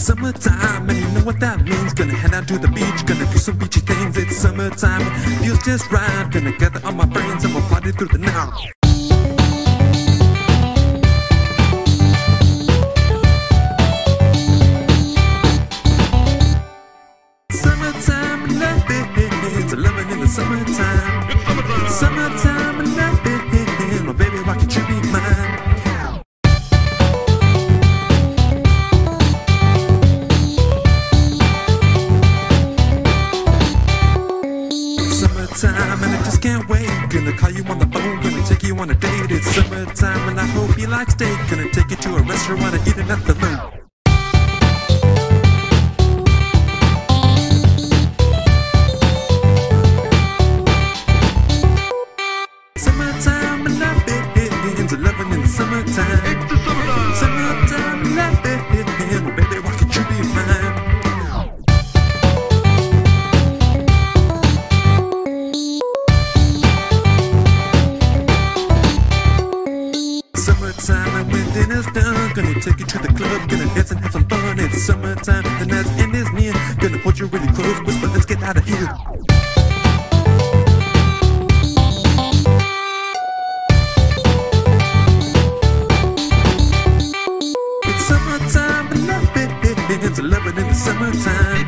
It's summertime, and you know what that means. Gonna head out to the beach, gonna do some beachy things. It's summertime, feels just right. Gonna gather all my friends and we'll party through the night. Summertime love it, loving in the summertime. Summertime and I just can't wait. Gonna call you on the phone, gonna take you on a date. It's summertime and I hope you like steak. Gonna take you to a restaurant and eat it at the. Summertime and it, loving in the summertime. It's the. Summertime when dinner's done. Gonna take you to the club, gonna dance and have some fun. It's summertime, the night's end is near. Gonna hold you really close, whisper, let's get out of here. It's summertime, love loving in the summertime.